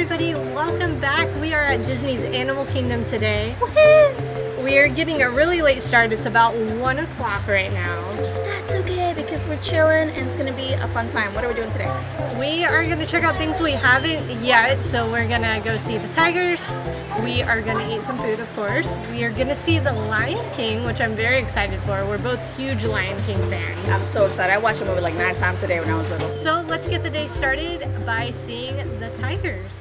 everybody, welcome back. We are at Disney's Animal Kingdom today. We are getting a really late start. It's about 1 o'clock right now. That's okay because we're chilling and it's gonna be a fun time. What are we doing today? We are going to check out things we haven't yet. So we're going to go see the tigers. We are going to eat some food, of course. We are going to see the Lion King, which I'm very excited for. We're both huge Lion King fans. I'm so excited. I watched the movie like nine times a day when I was little. So let's get the day started by seeing the tigers.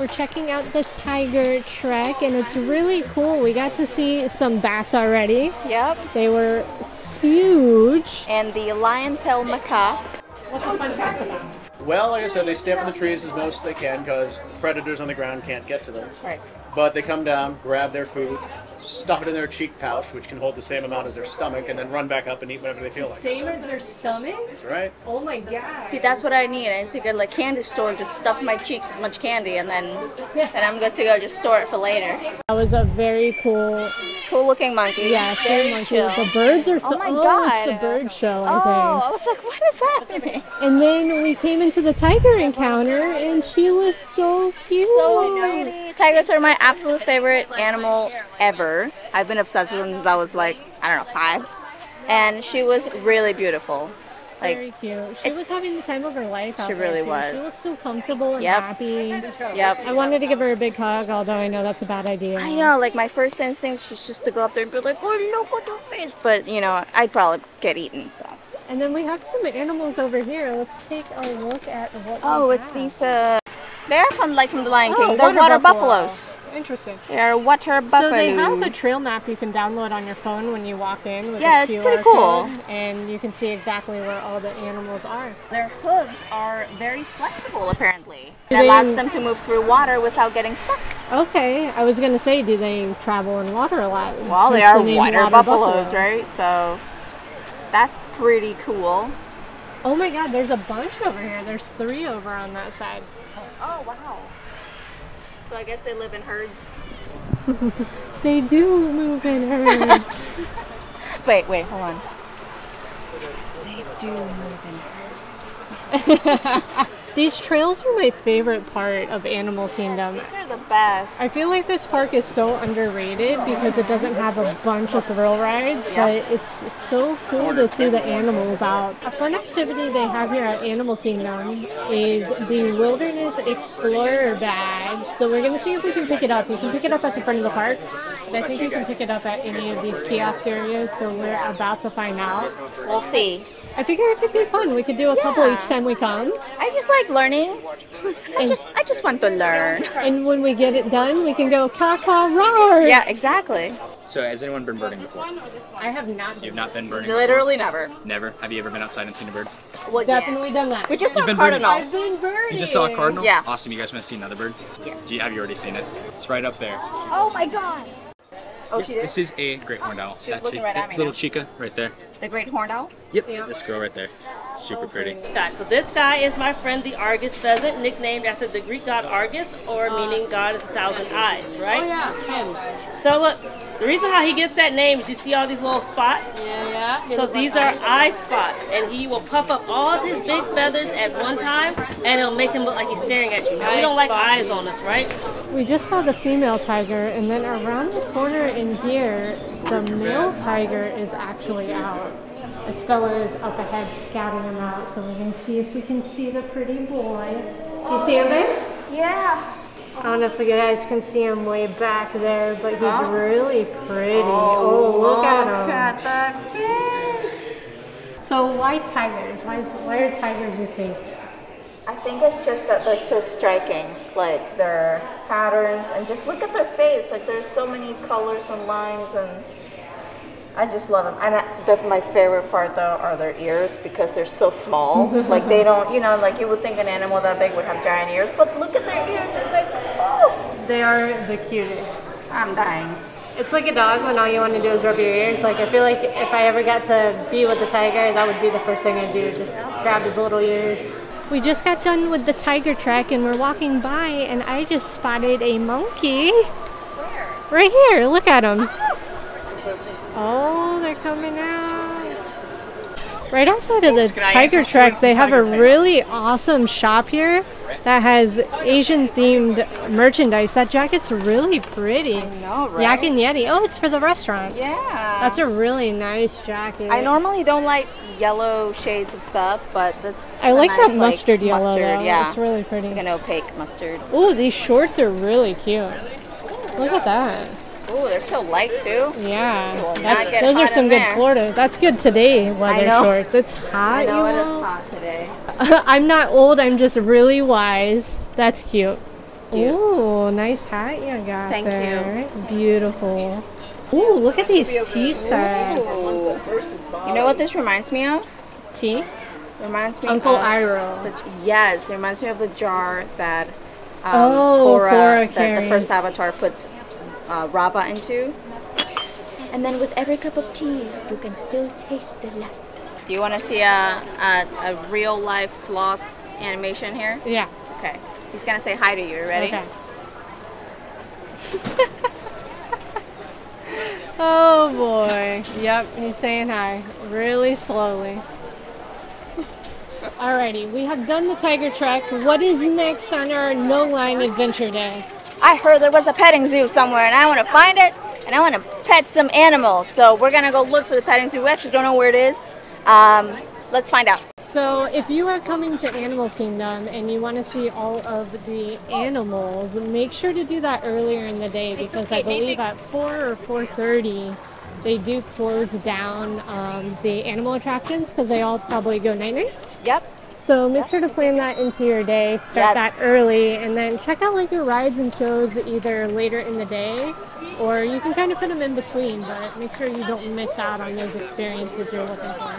We're checking out the tiger trek and it's really cool. We got to see some bats already. Yep. They were huge. And the lion tail macaque. What's the fun fact about? Well, like I said, they stay up in the trees as most as they can because predators on the ground can't get to them. Right. But they come down, grab their food, stuff it in their cheek pouch, which can hold the same amount as their stomach, and then run back up and eat whatever they feel like. Same as their stomach? That's right. Oh my god. See, that's what I need. I need to go to the candy store and just stuff my cheeks with much candy, and then and I'm good to go. Just store it for later. That was a very cool, Cool looking monkey. yeah, Very monkey. chill. The birds are so, Oh my oh, God. it's the bird show, I Oh. I was like, what is happening? And then we came into the tiger encounter and she was so cute. So pretty. Tigers are my absolute favorite animal ever. I've been obsessed with them since I was like, I don't know, five. And she was really beautiful. Like, Very cute. She was having the time of her life. She really was. She looked so comfortable and Yep. happy. yep. I wanted to give her a big hug, although I know that's a bad idea. I know, like my first instinct was just to go up there and be like, oh, look at her face. But, you know, I'd probably get eaten, so. And then we have some animals over here. Let's take a look at what. Oh, it's have. these, uh, they're from, like, from the Lion Oh, King. They're water, buffalo. buffaloes. Interesting. They're water buffaloes. So they have a trail map you can download on your phone when you walk in with Yeah, a it's QR pretty cool. code, and you can see exactly where all the animals are. Their hooves are very flexible, apparently. Do It allows them to move through water without getting stuck. Okay, I was gonna say, do they travel in water a lot? Well, they are the name water, water buffaloes, buffalo. right? So that's pretty cool. Oh my God, there's a bunch over here. There's three over on that side. Oh, wow. So I guess they live in herds. They do move in herds. Wait, wait, hold on. They do move in These trails are my favorite part of Animal Kingdom. These are the best. I feel like this park is so underrated because it doesn't have a bunch of thrill rides, Yeah. but it's so cool to see the animals out. A fun activity they have here at Animal Kingdom is the Wilderness Explorer badge. So we're gonna see if we can pick it up. You can pick it up at the front of the park, but I think you can pick it up at any of these kiosk areas. So we're about to find out. We'll see. I figure it could be fun. We could do a couple each time we come. I just like learning. I just, I just want to learn. And when we get it done, we can go ka ka roar. Yeah, exactly. So has anyone been birding before? I have not. You've not been birding? Literally never. before? Never. Have you ever been outside and seen a bird? Well, Definitely yes. done that. We just saw You've a been birding. cardinal. I've been birding. You just saw a cardinal? Yeah. Awesome. You guys want to see another bird? Yes. Do you, have you already seen it? It's right up there. Oh my god. Oh, she did. This is a great horned owl. She's looking right at me Little now. Chica right there. The great horned owl. Yep. This girl right there. Super pretty. guy. So this guy is my friend, the Argus pheasant, nicknamed after the Greek god Argus, or uh, meaning God of a thousand eyes, right? Oh yeah, him. So look, the reason how he gets that name is you see all these little spots. Yeah, yeah. So these are eye spots, and he will puff up all of his big feathers at one time, and it'll make him look like he's staring at you. Now, we don't like eyes on us, right? We just saw the female tiger, and then around the corner in here, the male tiger is actually out. Estella is up ahead scouting him out, so we're gonna see if we can see the pretty boy. Do You see him, babe? Yeah. I don't know if you guys can see him way back there, but he's oh. really pretty. Oh, oh look at him. Look at that face. So why tigers? Why, is, why are tigers your favorite? I think it's just that they're so striking, like their patterns, and just look at their face. Like there's so many colors and lines, and I just love them. And I, the, my favorite part though are their ears because they're so small. like they don't, you know, like you would think an animal that big would have giant ears, but look at their ears. It's like, oh, They are the cutest. I'm dying. It's like a dog when all you want to do is rub your ears. Like I feel like if I ever got to be with a tiger, that would be the first thing I'd do. Just grab his little ears. We just got done with the tiger track and we're walking by and I just spotted a monkey. Where? Right here, look at him. Ah. Oh, they're coming out. Right outside of the tiger track, they have a really awesome shop here that has Asian themed merchandise. That jacket's really pretty. know, Yak and Yeti. Oh, it's for the restaurant. Yeah. That's a really nice jacket. I normally don't like yellow shades of stuff, but this. I like nice, that mustard yellow. Mustard, though. yeah. It's really pretty. like an opaque mustard. Oh, these shorts are really cute. Look at that. Ooh, they're so light too. Yeah, those are some good there. Florida. That's good today weather shorts. It's hot. I know it is hot today. I'm not old. I'm just really wise. That's cute. Cute. Ooh, nice hat you got Thank you. Beautiful. Ooh, look at these tea sets. You know what this reminds me of? Tea? Reminds me Uncle of Iroh. such- yes, it reminds me of the jar that um, Oh, Korra, Korra that the first Avatar puts uh, Raava into. And then with every cup of tea, you can still taste the light. Do you want to see a, a, a real life sloth animation here? Yeah. Okay. He's gonna say hi to you. Ready? Okay. oh boy. Yep, he's saying hi. Really slowly. Alrighty, we have done the tiger trek. What is next on our no line adventure day? I heard there was a petting zoo somewhere, and I want to find it, and I want to pet some animals. So we're gonna go look for the petting zoo. We actually don't know where it is. Um, let's find out. So, if you are coming to Animal Kingdom and you want to see all of the animals, make sure to do that earlier in the day because I believe at 4 or 4:30 they do close down um, the animal attractions because they all probably go night night. Yep. So make sure to plan that into your day. Start Yes. that early, and then check out like your rides and shows either later in the day, or you can kind of put them in between. But make sure you don't miss out on those experiences you're looking for.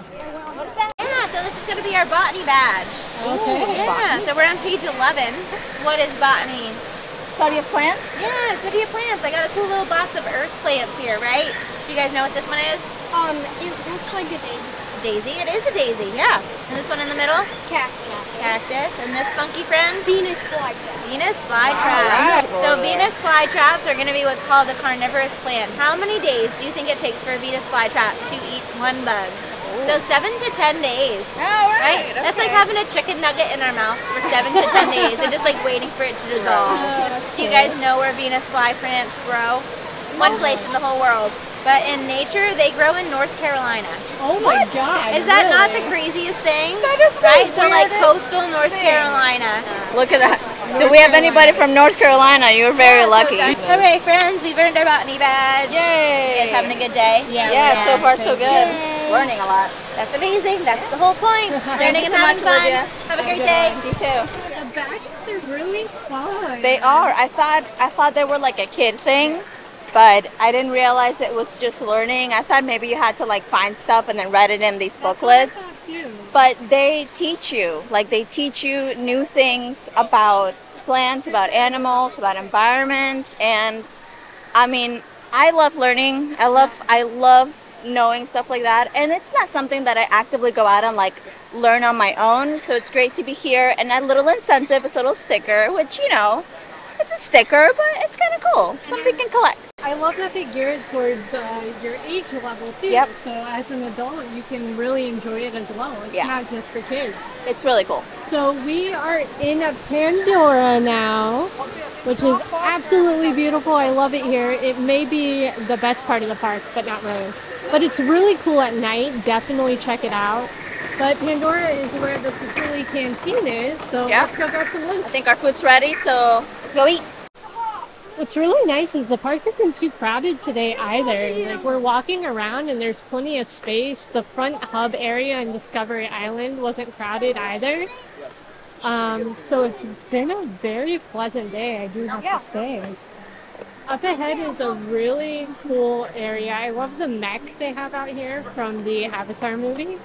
Yeah, so this is going to be our botany badge. Okay. Yeah, so we're on page 11. What is botany? Study of plants. Yeah, study of plants. I got a cool little box of earth plants here, right? Do you guys know what this one is? Um, it looks like a daisy. Daisy. It is a daisy, yeah. And this one in the middle? Cactus. Cactus. And this funky friend? Venus flytrap. Venus flytrap. So Venus flytraps are going to be what's called a carnivorous plant. How many days do you think it takes for a Venus flytrap to eat one bug? So seven to ten days. right? That's like having a chicken nugget in our mouth for seven to ten days and just like waiting for it to dissolve. Do you guys know where Venus flyplants grow? One place in the whole world. But in nature, they grow in North Carolina. Oh my God! Is that not the craziest thing? That is right. So like coastal North Carolina. Look at that. Do we have anybody from North Carolina? You're very lucky. All right, friends, we've earned our botany badge. Yay! You Yay! guys having a good day? Yeah. Yeah, we so far so good. Learning a lot. That's amazing. That's the whole point. Learning and so having much, fun. Olivia. Have a great day. You too. The bags are really fun. They are. I thought I thought they were like a kid thing, but I didn't realize it was just learning. I thought maybe you had to like find stuff and then write it in these booklets. But they teach you, like they teach you new things about plants, about animals, about environments, and I mean, I love learning. I love I love knowing stuff like that, and it's not something that I actively go out and like learn on my own. So it's great to be here, and that little incentive is a little sticker, which you know, it's a sticker, but it's kind of cool. Something you can collect. I love that they gear it towards uh, your age level too. Yep. So as an adult, you can really enjoy it as well. It's Yeah. not just for kids. It's really cool. So we are in a Pandora now, which is absolutely beautiful. I love it here. It may be the best part of the park, but not really. But it's really cool at night. Definitely check it out. But Pandora is where the Satu'li Canteen is, so Yeah. let's go grab some lunch. I think our food's ready, so let's go eat. What's really nice is the park isn't too crowded today either. Like we're walking around and there's plenty of space. The front hub area in Discovery Island wasn't crowded either. Um, so it's been a very pleasant day, I do have Yeah. to say. Up ahead is a really cool area. I love the mech they have out here from the Avatar movie.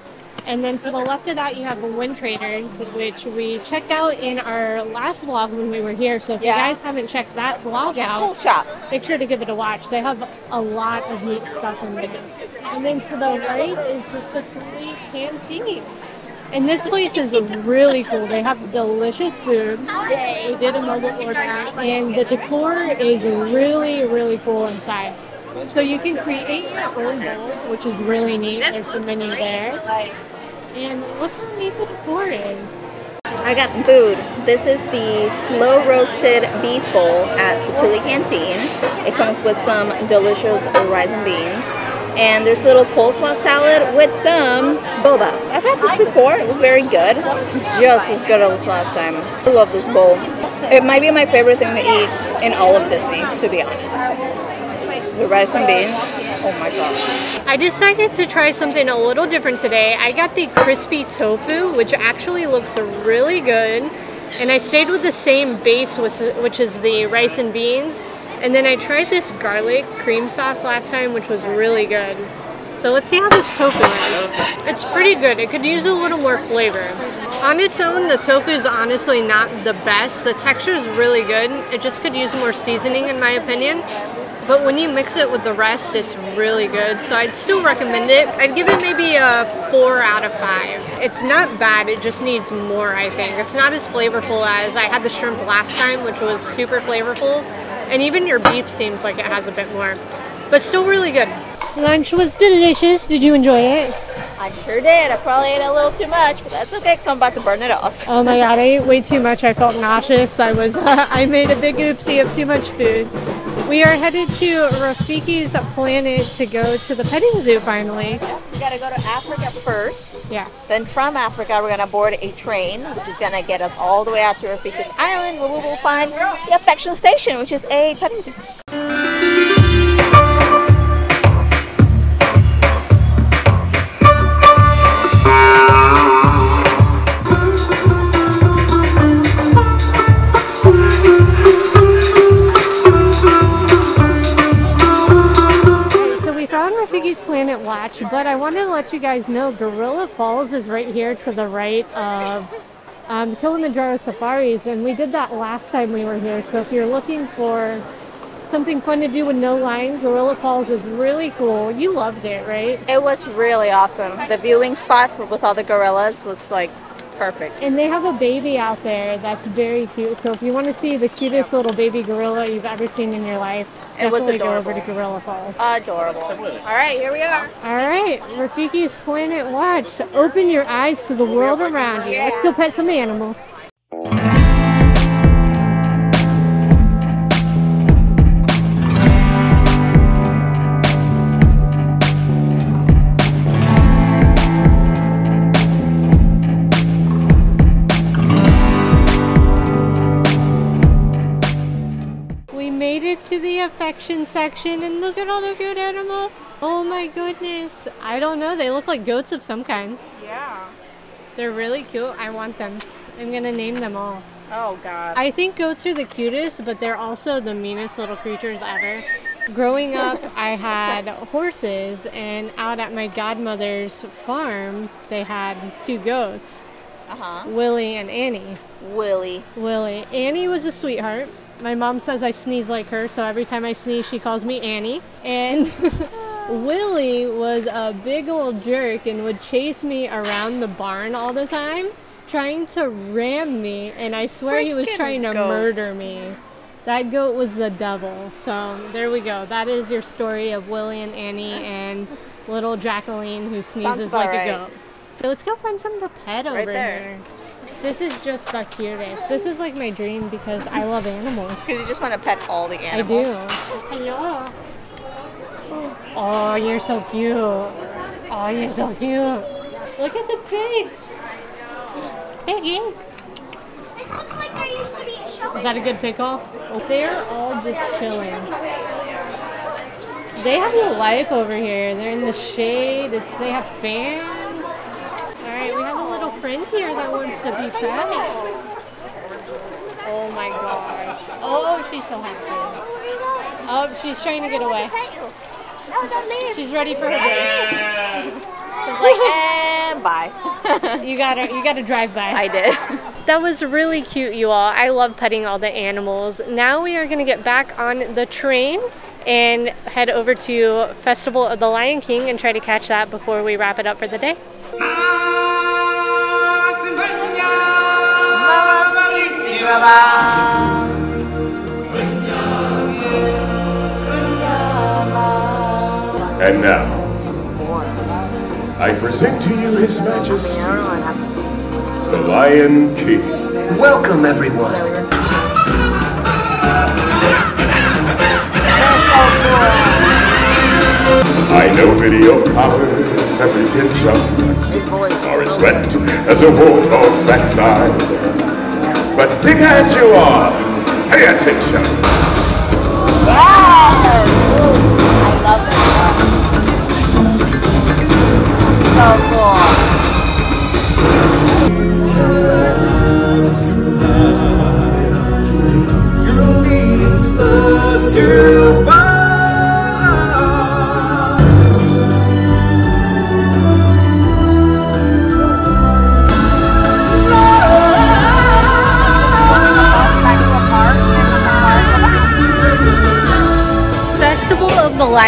And then to the left of that, you have the Wind Traders, which we checked out in our last vlog when we were here. So if Yeah. you guys haven't checked that vlog Cool out, shop. make sure to give it a watch. They have a lot of neat stuff in there. And then to the right is the Satu'li Canteen. And this place is really cool. They have delicious food. We did a mobile order, and the decor is really, really cool inside. So you can create your own bowls, which is really neat. There's the menu there. And look how neat the decor is. I got some food. This is the slow roasted beef bowl at Satu'li Canteen. It comes with some delicious and beans. And there's a little coleslaw salad with some boba. I've had this before. It was very good. Just as good as last time. I love this bowl. It might be my favorite thing to eat in all of Disney, to be honest. The rice and beans. Oh my god. I decided to try something a little different today. I got the crispy tofu, which actually looks really good. And I stayed with the same base, which is the rice and beans. And then I tried this garlic cream sauce last time, which was really good. So let's see how this tofu is. It's pretty good. It could use a little more flavor. On its own, the tofu is honestly not the best. The texture is really good. It just could use more seasoning in my opinion. But when you mix it with the rest, it's really good. So I'd still recommend it. I'd give it maybe a four out of five. It's not bad, it just needs more, I think. It's not as flavorful as I had the shrimp last time, which was super flavorful. And even your beef seems like it has a bit more. But still really good. Lunch was delicious. Did you enjoy it? I sure did. I probably ate a little too much, but that's okay because I'm about to burn it off. Oh my god, I ate way too much. I felt nauseous. I was, I made a big oopsie of too much food. We are headed to Rafiki's planet to go to the petting zoo finally. We gotta go to Africa first. Yes. Then from Africa, we're gonna board a train, which is gonna get us all the way out to Rafiki's Island, where we will find the Affection Station, which is a petting zoo. But I wanted to let you guys know Gorilla Falls is right here to the right of um, Kilimanjaro Safaris, and we did that last time we were here. So if you're looking for something fun to do with no line, Gorilla Falls is really cool. You loved it, right? It was really awesome. The viewing spot with all the gorillas was like perfect. And they have a baby out there that's very cute. So if you want to see the cutest little baby gorilla you've ever seen in your life, it was go over to Gorilla Falls. Adorable. All right, here we are. All right, Rafiki's Planet Watch. Open your eyes to the world around you. Let's go pet some animals. Section and look at all the good animals. Oh my goodness. I don't know. They look like goats of some kind. Yeah. They're really cute. I want them. I'm going to name them all. Oh god. I think goats are the cutest, but they're also the meanest little creatures ever. Growing up, I had horses, and out at my godmother's farm, they had two goats. Uh-huh. Willie and Annie. Willie. Willie. Annie was a sweetheart. My mom says I sneeze like her, so every time I sneeze, she calls me Annie. And Willie was a big old jerk and would chase me around the barn all the time, trying to ram me. And I swear Freaking he was trying to goat. murder me. That goat was the devil. So there we go. That is your story of Willie and Annie and little Jacqueline who sneezes like right. a goat. So let's go find some to pet right over there. here. This is just the cutest. This is like my dream because I love animals. Because you just want to pet all the animals. I do. Hello. Oh, you're so cute. Oh, you're so cute. Look at the pigs. Piggies. Is that a good pickle? They're all just chilling. They have no life over here. They're in the shade. It's they have fans friend here that wants to be fed. Oh my gosh. Oh, she's so happy. Oh, she's trying to get away. She's ready for her break. She's like, and bye. you gotta, you gotta drive by. I did. That was really cute, you all. I love petting all the animals. Now we are gonna get back on the train and head over to Festival of the Lion King and try to catch that before we wrap it up for the day. And now, I present to you His Majesty, The Lion King. Welcome, everyone. I know video powers every tension or as wet as a warthog's backside. But thick as you are, pay attention. Yes! I love this one. So cool. Festival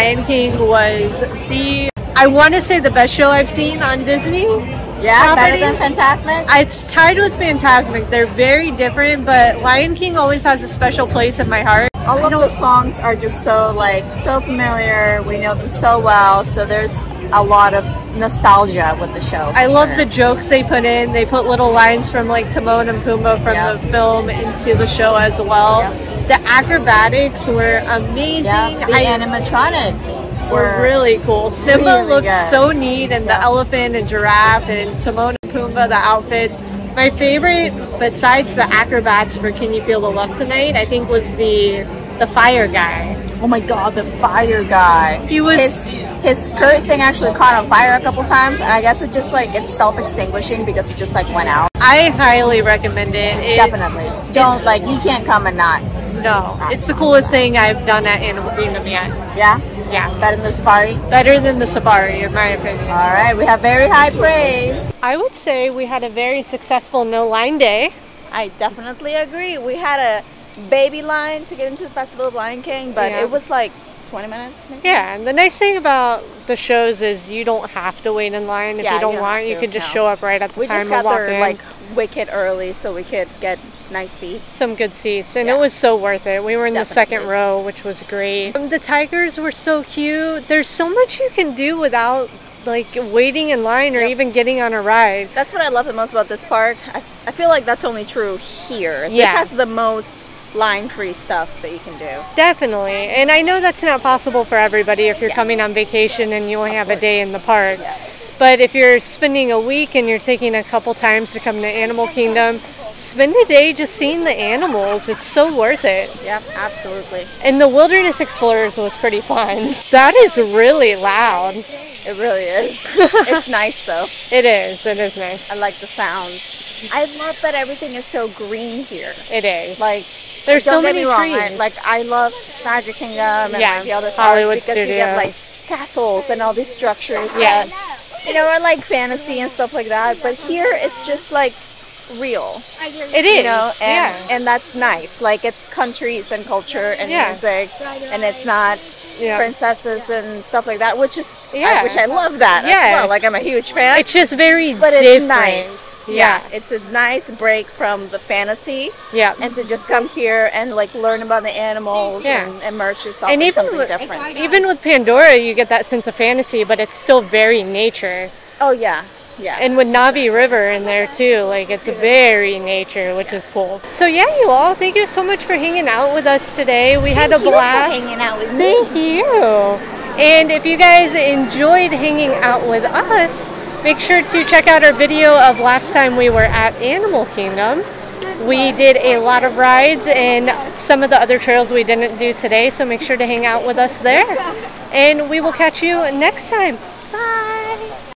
Lion King was the I want to say the best show I've seen on Disney. Yeah, better than Fantasmic? It's tied with Fantasmic. They're very different, but Lion King always has a special place in my heart. All of the songs are just so like so familiar. We know them so well, so there's a lot of nostalgia with the show. I love the jokes they put in. They put little lines from like Timon and Pumbaa from Yeah. the film into the show as well. The acrobatics were amazing. Yeah, the I- animatronics were really cool. Simba really looked good. so neat, and the elephant and giraffe and Timon and Pumbaa, the outfits. My favorite, besides the acrobats for "Can You Feel the Love Tonight," I think was the the fire guy. Oh my god, the fire guy. He was his his skirt thing actually caught on fire a couple times, and I guess it just like it's self-extinguishing because it just like went out. I highly recommend it. It- Definitely, don't like you can't come and not. No, it's the coolest thing I've done at Animal Kingdom yet. Yeah, Yeah, better than the safari. better than the safari, in my opinion. All right, we have very high praise. I would say we had a very successful no line day. I definitely agree. We had a baby line to get into the Festival of Lion King, but Yeah. it was like 20 minutes. Maybe. Yeah, and the nice thing about the shows is you don't have to wait in line if Yeah, you don't you don't want. You to, can just no. show up right at the We time just and got walk there in. like wicked early so we could get nice seats. some good seats, and Yeah. it was so worth it. We were in the second row, which was great. The tigers were so cute. There's so much you can do without like waiting in line or Yep. even getting on a ride. That's what I love the most about this park. I, I feel like that's only true here. Yeah. This has the most line-free stuff that you can do. Definitely. And I know that's not possible for everybody if you're coming on vacation and you only have a day in the park. Yeah. But if you're spending a week and you're taking a couple times to come to Animal Kingdom, spend a day just seeing the animals. It's so worth it. Yep, absolutely. And the Wilderness Explorers was pretty fun. That is really loud. It really is. it's nice though. It is. It is nice. I like the sounds. I love that everything is so green here. It is. Like There's so many wrong, I, trees. like I love Magic Kingdom and Yeah, like the other Hollywood because you get like castles and all these structures Yeah. that you know are like fantasy and stuff like that. But here it's just like real. It is. You know, and yeah. and that's nice. Like it's countries and culture and Yeah. music, and it's not Yeah. princesses and stuff like that, which is Yeah. I, which I love that as well. Like I'm a huge fan. It's just very but it's different. nice. Yeah. it's a nice break from the fantasy Yeah. and to just come here and like learn about the animals Yeah. and immerse yourself And in even something with, different. even with Pandora, you get that sense of fantasy, but it's still very nature. Oh yeah, yeah. And with Na'vi River in there too, like it's very nature, which is cool. So yeah, you all, thank you so much for hanging out with us today. We had a Thank you for blast. hanging out with me. Thank you. And if you guys enjoyed hanging out with us, make sure to check out our video of last time we were at Animal Kingdom. We did a lot of rides and some of the other trails we didn't do today, so make sure to hang out with us there. And we will catch you next time.